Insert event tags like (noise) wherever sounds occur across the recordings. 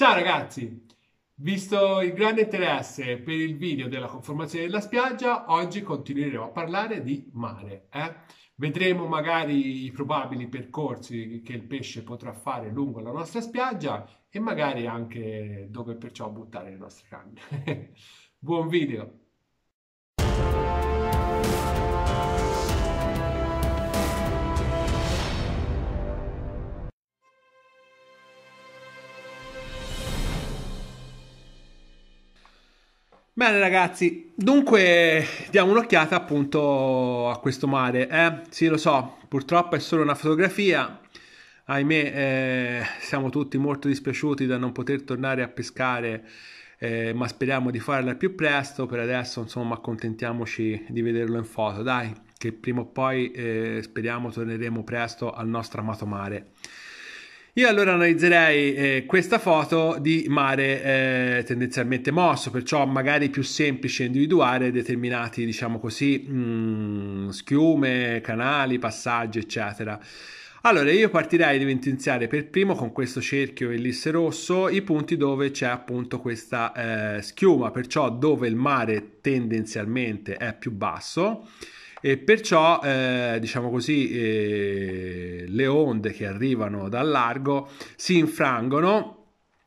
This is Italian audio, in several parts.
Ciao ragazzi! Visto il grande interesse per il video della conformazione della spiaggia, oggi continueremo a parlare di mare. Eh? Vedremo magari i probabili percorsi che il pesce potrà fare lungo la nostra spiaggia e magari anche dove perciò buttare le nostre canne. (laughs) Buon video! Bene ragazzi, dunque diamo un'occhiata appunto a questo mare. Eh? Sì, lo so, purtroppo è solo una fotografia. Ahimè, eh, siamo tutti molto dispiaciuti da non poter tornare a pescare, eh, ma speriamo di farla più presto. Per adesso, insomma, accontentiamoci di vederlo in foto. Dai, che prima o poi eh, speriamo torneremo presto al nostro amato mare. Io allora analizzerei eh, questa foto di mare eh, tendenzialmente mosso, perciò magari più semplice individuare determinati, diciamo così, mh, mm, schiume, canali, passaggi, eccetera. Allora, io partirei di evidenziare per primo con questo cerchio ellisse rosso i punti dove c'è appunto questa eh, schiuma, perciò dove il mare tendenzialmente è più basso e perciò eh, diciamo così eh, le onde che arrivano dal largo si infrangono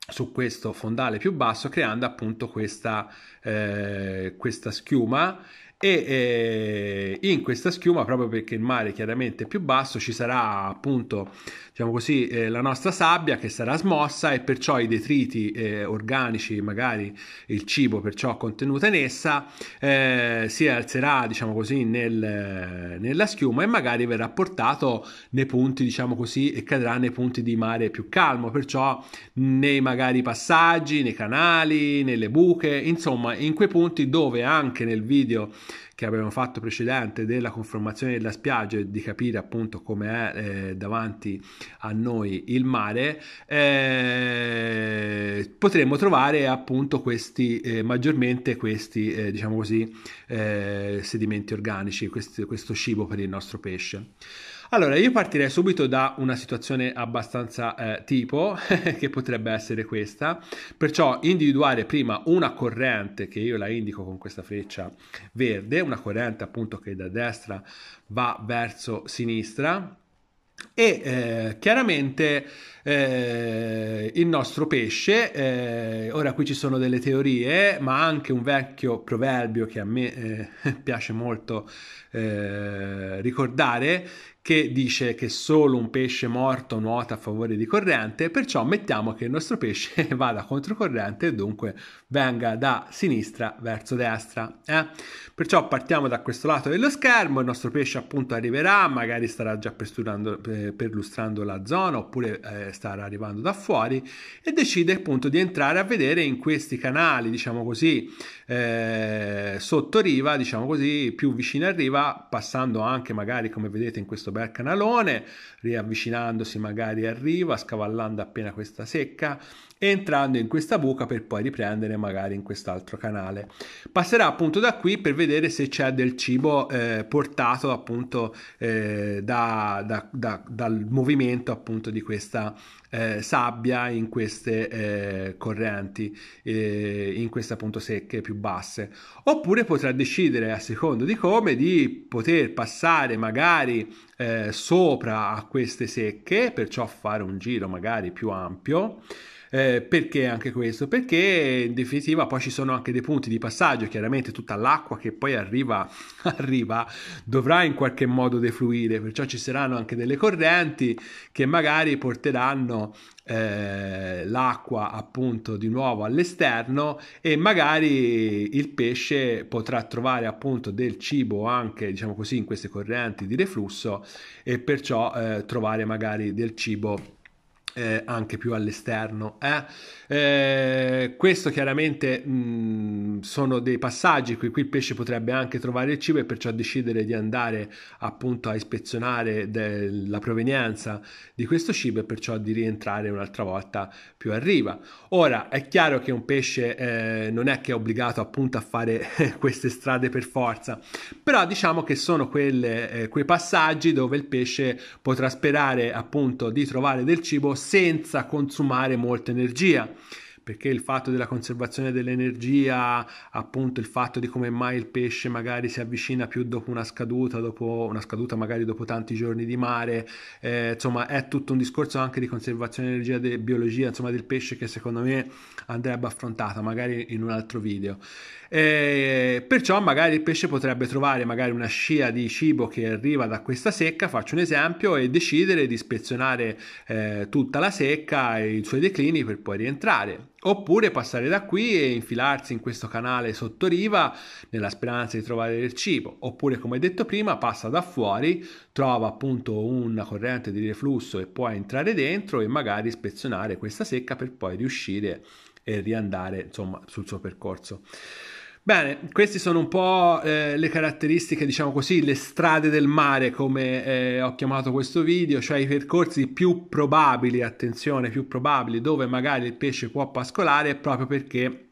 su questo fondale più basso creando appunto questa, eh, questa schiuma e eh, in questa schiuma proprio perché il mare chiaramente è più basso ci sarà appunto diciamo così eh, la nostra sabbia che sarà smossa e perciò i detriti eh, organici magari il cibo perciò contenuto in essa eh, si alzerà diciamo così nel, nella schiuma e magari verrà portato nei punti diciamo così e cadrà nei punti di mare più calmo perciò nei magari passaggi nei canali nelle buche insomma in quei punti dove anche nel video che abbiamo fatto precedente della conformazione della spiaggia e di capire appunto come è eh, davanti a noi il mare, eh, potremmo trovare appunto questi eh, maggiormente questi eh, diciamo così eh, sedimenti organici, questi, questo cibo per il nostro pesce. Allora, io partirei subito da una situazione abbastanza eh, tipo, (laughs) che potrebbe essere questa, perciò individuare prima una corrente, che io la indico con questa freccia verde, una corrente appunto che da destra va verso sinistra, e eh, chiaramente eh, il nostro pesce, eh, ora qui ci sono delle teorie, ma anche un vecchio proverbio che a me eh, (laughs) piace molto eh, ricordare, che dice che solo un pesce morto nuota a favore di corrente, perciò mettiamo che il nostro pesce (laughs) vada controcorrente e dunque venga da sinistra verso destra. Eh? Perciò partiamo da questo lato dello schermo, il nostro pesce appunto arriverà, magari starà già perlustrando la zona oppure eh, starà arrivando da fuori e decide appunto di entrare a vedere in questi canali, diciamo così, eh, sotto riva, diciamo così, più vicino a riva, passando anche magari come vedete in questo bel canalone, riavvicinandosi magari a riva, scavallando appena questa secca entrando in questa buca per poi riprendere magari in quest'altro canale. Passerà appunto da qui per vedere se c'è del cibo eh, portato appunto eh, da, da, da, dal movimento appunto di questa eh, sabbia in queste eh, correnti, eh, in queste appunto secche più basse. Oppure potrà decidere a secondo di come di poter passare magari eh, sopra a queste secche, perciò fare un giro magari più ampio. Eh, perché anche questo? Perché in definitiva poi ci sono anche dei punti di passaggio, chiaramente tutta l'acqua che poi arriva, (laughs) arriva dovrà in qualche modo defluire, perciò ci saranno anche delle correnti che magari porteranno eh, l'acqua appunto di nuovo all'esterno e magari il pesce potrà trovare appunto del cibo anche diciamo così in queste correnti di reflusso e perciò eh, trovare magari del cibo eh, anche più all'esterno. Eh? Eh, questo chiaramente mh, sono dei passaggi qui, qui il pesce potrebbe anche trovare il cibo e perciò decidere di andare appunto a ispezionare de- la provenienza di questo cibo e perciò di rientrare un'altra volta più a riva. Ora è chiaro che un pesce eh, non è che è obbligato appunto a fare (laughs) queste strade per forza, però diciamo che sono quelle, eh, quei passaggi dove il pesce potrà sperare appunto di trovare del cibo senza consumare molta energia. Perché il fatto della conservazione dell'energia, appunto il fatto di come mai il pesce magari si avvicina più dopo una scaduta, dopo una scaduta magari dopo tanti giorni di mare, eh, insomma è tutto un discorso anche di conservazione di energia, di biologia, insomma del pesce che secondo me andrebbe affrontata magari in un altro video. Eh, perciò magari il pesce potrebbe trovare magari una scia di cibo che arriva da questa secca, faccio un esempio, e decidere di ispezionare eh, tutta la secca e i suoi declini per poi rientrare. Oppure passare da qui e infilarsi in questo canale sotto riva nella speranza di trovare del cibo. Oppure, come detto prima, passa da fuori, trova appunto una corrente di reflusso e può entrare dentro e magari ispezionare questa secca per poi riuscire e riandare insomma sul suo percorso. Bene, queste sono un po' eh, le caratteristiche, diciamo così, le strade del mare, come eh, ho chiamato questo video, cioè i percorsi più probabili, attenzione, più probabili, dove magari il pesce può pascolare proprio perché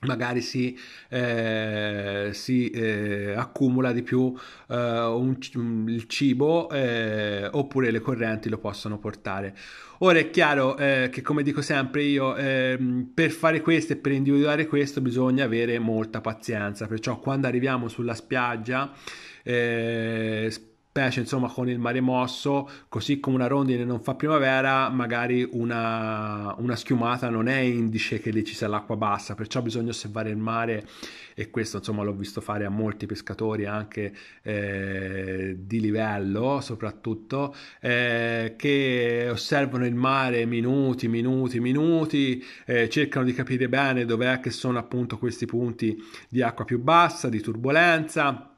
magari si, eh, si eh, accumula di più eh, un, un, il cibo eh, oppure le correnti lo possono portare. Ora è chiaro eh, che come dico sempre io ehm, per fare questo e per individuare questo bisogna avere molta pazienza, perciò quando arriviamo sulla spiaggia eh, specie insomma con il mare mosso, così come una rondine non fa primavera, magari una, una schiumata non è indice che lì ci sia l'acqua bassa, perciò bisogna osservare il mare e questo insomma l'ho visto fare a molti pescatori anche eh, di livello soprattutto eh, che osservano il mare minuti, minuti, minuti, eh, cercano di capire bene dov'è che sono appunto questi punti di acqua più bassa, di turbolenza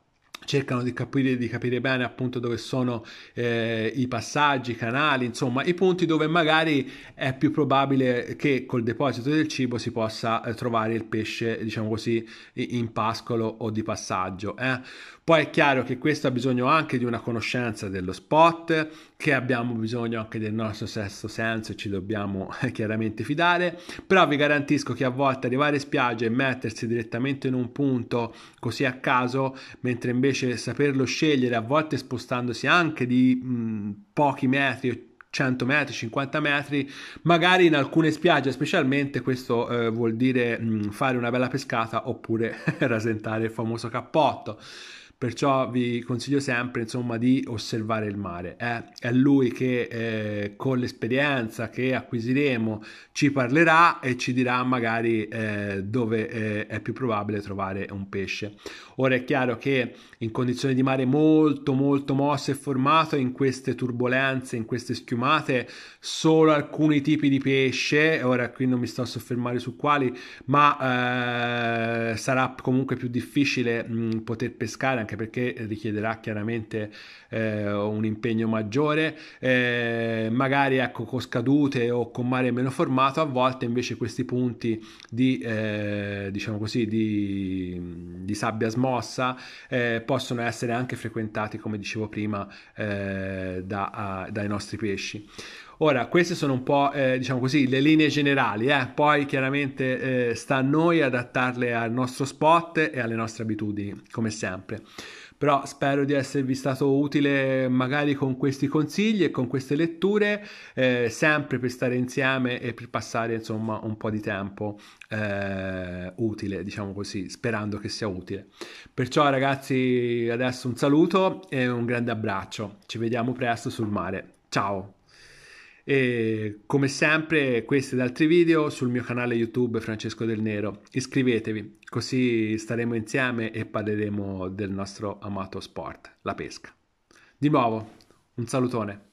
cercano di capire, di capire, bene appunto dove sono eh, i passaggi, i canali, insomma i punti dove magari è più probabile che col deposito del cibo si possa eh, trovare il pesce, diciamo così, in pascolo o di passaggio. Eh. Poi è chiaro che questo ha bisogno anche di una conoscenza dello spot, che abbiamo bisogno anche del nostro sesto senso e ci dobbiamo eh, chiaramente fidare, però vi garantisco che a volte arrivare in spiaggia e mettersi direttamente in un punto così a caso, mentre invece saperlo scegliere a volte spostandosi anche di mh, pochi metri 100 metri, 50 metri, magari in alcune spiagge specialmente questo eh, vuol dire mh, fare una bella pescata oppure (laughs) rasentare il famoso cappotto perciò vi consiglio sempre insomma di osservare il mare eh? è lui che eh, con l'esperienza che acquisiremo ci parlerà e ci dirà magari eh, dove eh, è più probabile trovare un pesce ora è chiaro che in condizioni di mare molto molto mosse e formato in queste turbulenze in queste schiumate solo alcuni tipi di pesce ora qui non mi sto a soffermare su quali ma eh, sarà comunque più difficile mh, poter pescare anche anche perché richiederà chiaramente eh, un impegno maggiore, eh, magari ecco con scadute o con mare meno formato, a volte invece questi punti di, eh, diciamo così, di, di sabbia smossa eh, possono essere anche frequentati, come dicevo prima, eh, da, a, dai nostri pesci. Ora, queste sono un po', eh, diciamo così, le linee generali, eh? poi chiaramente eh, sta a noi adattarle al nostro spot e alle nostre abitudini, come sempre. Però spero di esservi stato utile magari con questi consigli e con queste letture, eh, sempre per stare insieme e per passare insomma un po' di tempo eh, utile, diciamo così, sperando che sia utile. Perciò ragazzi, adesso un saluto e un grande abbraccio. Ci vediamo presto sul mare. Ciao! E come sempre questi ed altri video sul mio canale YouTube Francesco Del Nero. Iscrivetevi così staremo insieme e parleremo del nostro amato sport, la pesca. Di nuovo, un salutone.